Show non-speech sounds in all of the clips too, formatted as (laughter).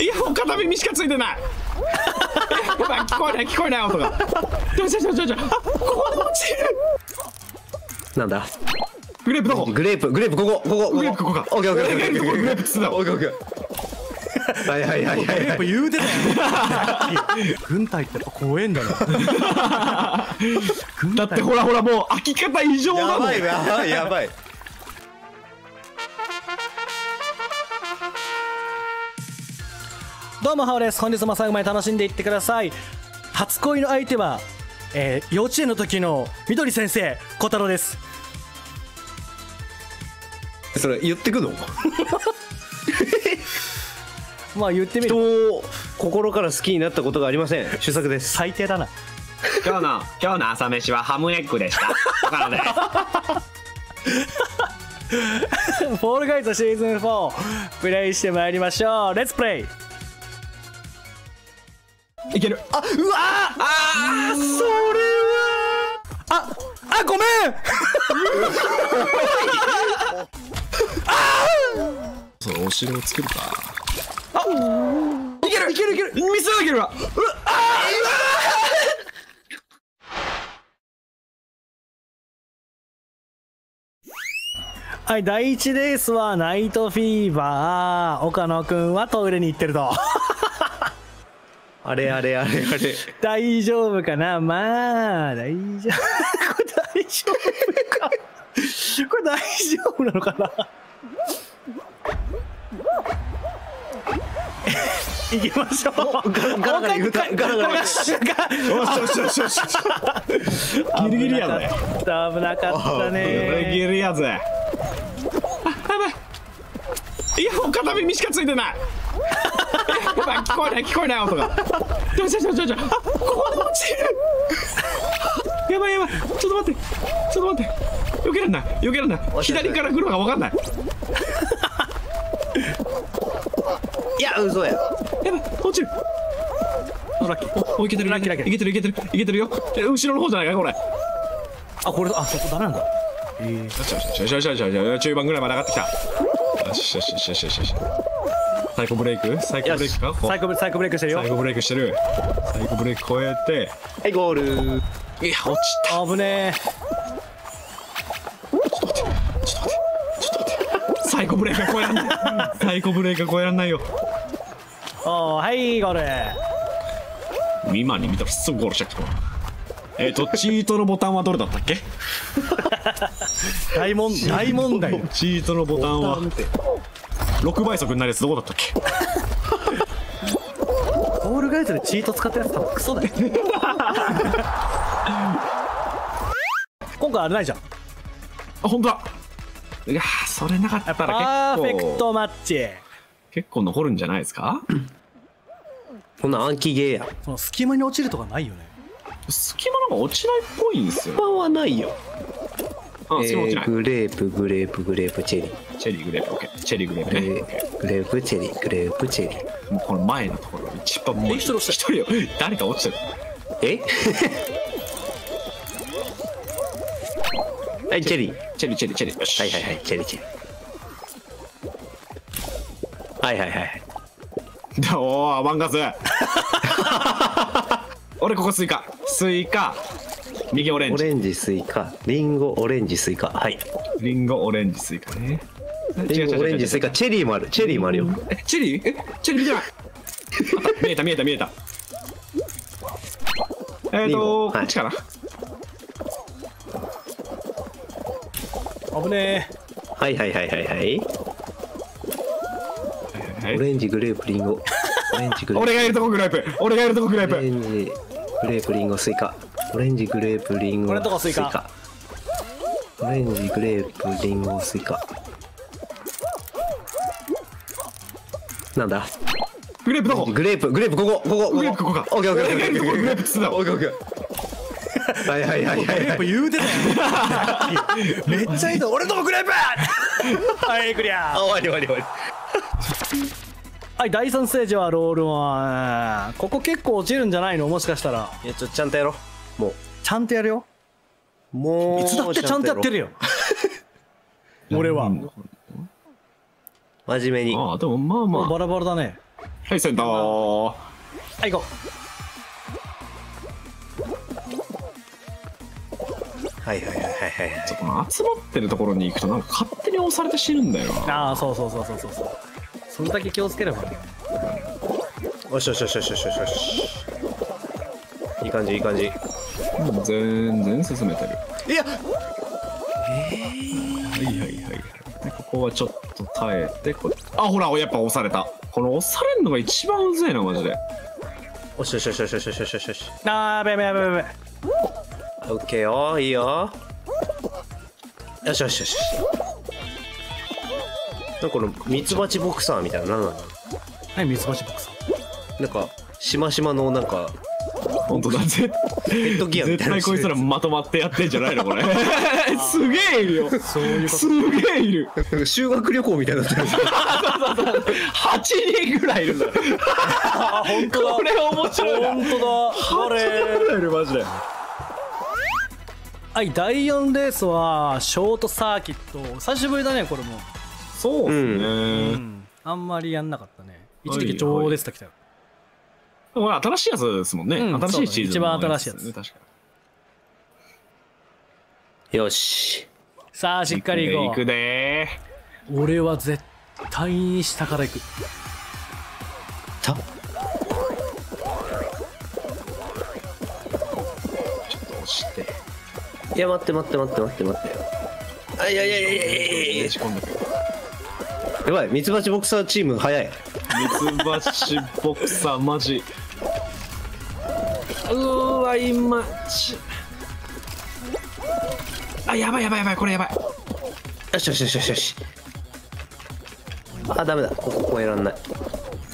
イヤホン片耳しかついてない。やばい聞こえない聞こえない音が。ちょちょちょちょちょあここで落ちる。なんだ？グレープどこ？グレープグレープここここグレープここか。オッケーオッケーオッケーグレー。プここグレープっつってたオッケーオッケー。はいはいはいはいはい。言うてたよ軍隊ってやっぱ怖えんだな。だってほらほらもう開き方異常なのやばいやばいやばいどうもハオです。本日も最後まで楽しんでいってください。初恋の相手は、えー幼稚園の時のみどり先生小太郎です。それ言ってくの？(laughs) まあ言ってみ人るを心から好きになったことがありません。主作です。最低だな。今日の今日の朝飯はハムエッグでした。岡野ですフォールガイズシーズン4プレイしてまいりましょう。レッツプレイいける。あうわあーそれああごめん。そうお城を作るか。いけるいけるいける。ミスはいけるわ。はい第1レースはナイトフィーバー。岡野くんはトイレに行ってるとあれあれあれあれ。大丈夫かな？まあ大丈夫。(laughs) これ大丈夫か？これ大丈夫なのかな？(laughs) 行きましょう。ガラガラガラ言うた。ガラガラ。よしよしよしよしギリギリやぜ危なかったギリねギリやぜあやばいイヤホン片耳しかついてない聞こえない聞こえない音が。ちょちょちょちょちょあここで落ちる。やばいやばい。ちょっと待ってちょっと待って。避けらんない。避けらんない。左から来るのが分かんない。いや嘘や。やばい落ちる。おラッキー。おおいけてる。ラッキーラッキー。いけてるいけてる。いけてるよ。え後ろの方じゃないかこれ。よあこれあそこダメなんだ。しよしよしよしよしよしよし。中盤ぐらいまで上がってきた。よしよしよしよしよしサイコブレイク？サイコブレイクか？こサイコブサイコブレイクしてるよ。サイコブレイクしてる。サイコブレイク超えて。はいゴール。いや落ちた。危ねサイコブレイクが超えらんない。サイコブレイクが (laughs) 超えらんないよ。えおーはいゴール。今に見たらすぐゴールしちゃったえっ、と (laughs) チートのボタンはどれだったっけ？(laughs) 大問大問題チートのボタンは6倍速になるやつどこだったっけ？オールガイズでチート使ったやつ多分クソだよ。(laughs) 今回あれないじゃん。あ本当だ。いやーそれなかったパらーフェ結構クトマッチ。結構残るんじゃないですか？(laughs) こんな暗記ゲーや。その隙間に落ちるとかないよね。隙間なんか落ちないっぽいんですよ。パンはないよえーグレープグレープグレープチェリー。チェリーグレープオッケー。チェリーグレープグねレグレープチェリーグレープチェリー。もうこの前のところ一番もうえ一人よ。(laughs) 誰か落ちてる。え？(laughs) はいチェリー。チェリー。チェリーチェリーよし。はいはいはいチェリーチェリー。はいはいはいだ (laughs) おーワンガス。俺ここスイカ。スイカ右オレンジ。オレンジスイカ。リンゴオレンジスイカ。はい。リンゴオレンジスイカね。リンゴオレンジスイカ。チェリーもある。チェリーもあるよ。えチェリー？え (laughs) チェリー見てない。見えた見えた見えた。えっ、ー、と、ゴ。はい。こっちかな？危ねはいはいはいはいはい。はいオレンジグレープリンゴ。オレンジグレープ。(laughs) 俺がいるとこグレープ。俺がいるとこグレーオレプンジグレープリンゴスイカオレンジグレープリンゴスイカ。オレンジグレープリンゴスイカ。なんだ？グレープどこ？グレープグレープここここグレープここか。オッケーオッケーオッケー。グレープっつってたオッケーオッケー。はいはいはいはいはい。言うてたよ (laughs) めっちゃいいぞ俺のとこグレープはいクリア。あ終わり終わり終わり。はい第3ステージはロールワン。ここ結構落ちるんじゃないの？もしかしたら。いやちょちゃんとやろうもちゃんとやるよ。うもういつだってちゃんとやってるよ。俺は。うん真面目に。ああでもまあまあ。バラバラだね。はいセンター。はい行こはいはいはいはいはい。ちょっと集まってるところに行くとなんか勝手に押されて死ぬんだような。ああそうそうそうそうそうそう。それだけ気をつければね。よしよしよしよしよしよし。いい感じいい感じ。いもう全然進めてる。いや。えー、はいはいはい。でここはちょっと耐えてこあほらやっぱ押された。この押されるのが一番うぜえなマジで。おしよしよしよしよしよしよしよしあーべべべべべオッケーよいいよ。よしよしよしなんかこのミツバチボクサーみたいな何なのいミツバチボクサー？なんかしましまのなんか本当だ。(laughs) 絶対こいつらまとまってやってんじゃないのこれ。(laughs) すげえいるよ。そういうこすげえいる。なんか修学旅行みたいになってる8人ぐらいいるんだ。本当だ。これ面白いな。本当だ。あれ。ぐらいいるマジで。はい第4レースはショートサーキット。久しぶりだねこれも。そうですね、うん。あんまりやんなかったね。一時期超出てたきたよこれ新しいやつですもんね、うん新しいシーズンね。一番新しいやつ。確かよし。さあしっかり行こ行くでう俺は絶対に下から行く。た押して。いや待って待って待って待って待って。あいやいやいやいやいやいや。込んでくるやばい。ミツバチボクサーチーム早い。ミツバチボクサーマジ。うーわ今ちあやばいやばいやばいこれやばい。よしよしよしよし。よしあダメだ。ここここ選んない。う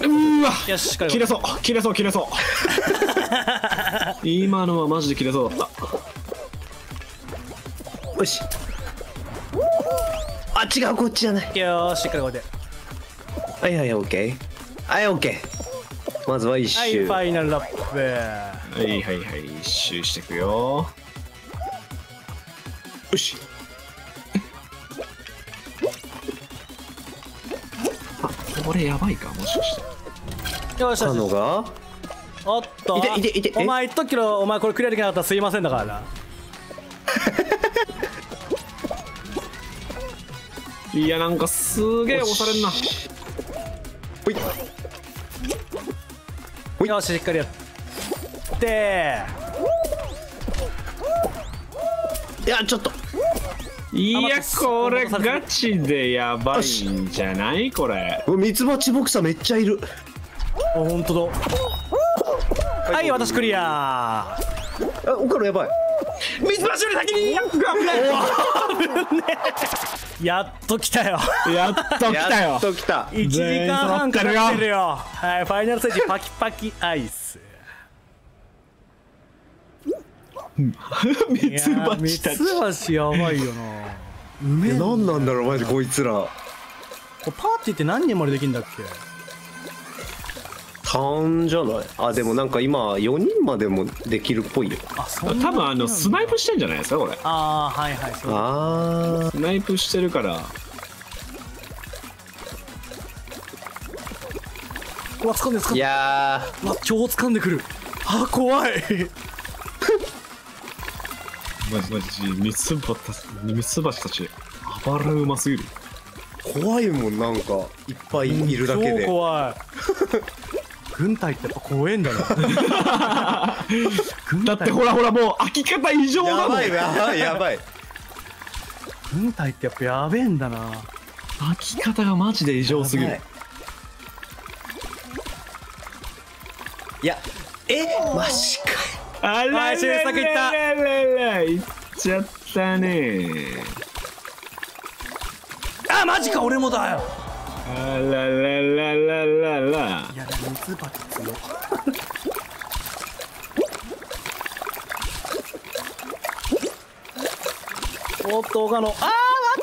ーわ。よししっかり。切れそう。切れそう切れそう。(laughs) 今のはマジで切れそうだった。よし。あ違うこっちじゃない。よーししっかりこうやってはいはいオッケーはいオッケーまずは一はい周ファイナルラップはいはいはい。一周していくよ。よし。これやばいかもしかして。よしよし。他のが？おっと。いていていてえ？お前言っとくけどお前これクリアできなかったらすいませんだから。な (laughs) いやなんかすげえ押されんな。ほい。ほい。よししっかりやって。いやちょっと。いやこれガチでやばいんじゃない？これ。ミツバチボクサーめっちゃいる。お本当だ。はい私クリア。あ岡野やばい。水橋より先に！やっと来たよ。やっと来たよ。やっと来た。1時間半かかってるよ。はいファイナルステージパキパキアイスミツバミチたち。ツバチやばいよな。うめえな何なんだろうマジこいつら。パーティーって何人までできんだっけ？3じゃない？あでもなんか今4人までもできるっぽいよ。あ多分あのスナイプしてんじゃないですかこれ。ああはいはいそう。あスナイプしてるから。うわ掴んで掴んーいでやうわ超掴んでくる。あ怖いマジマジ。ミツバチミツバチたち暴れうますぎる。ー怖いもんなんかいっぱいいるだけで。超怖い。(laughs) 軍隊ってやっぱ怖えんだな。(laughs) 軍隊。だってほらほらもう開き方異常なのやばいやばいやばい。軍隊ってやっぱやべえんだな。開き方がマジで異常すぎる。いやえマジかあらはい終作いった。らららいっちゃったね。あマジか俺もだよ。あららららららいやでもミツバチ強おっと岡野。あー待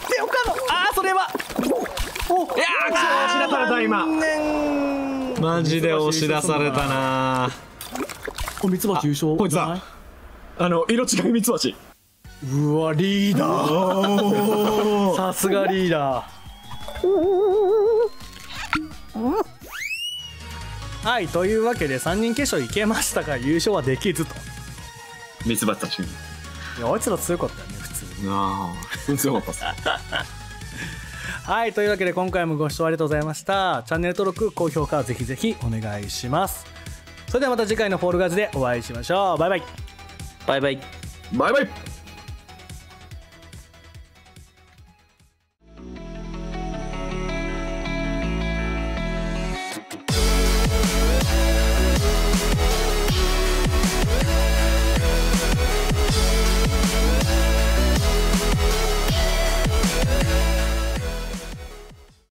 って岡野。あーそれは。おいいやー押し出された今。ねマジで押し出されたなおミツバチ優勝？こいつだ。あの色違いミツバチ。うわリーダー。さすがリーダー。はいというわけで3人決勝いけましたが優勝はできずと。ミツバチたちにいやあいつら強かったよね普通。にああ強かったっす。(laughs) はいというわけで今回もご視聴ありがとうございました。チャンネル登録高評価ぜひぜひお願いしますそれではまた次回のフォールガイズでお会いしましょう。バイバイ。バイバイ。バイバイ